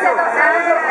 Gracias.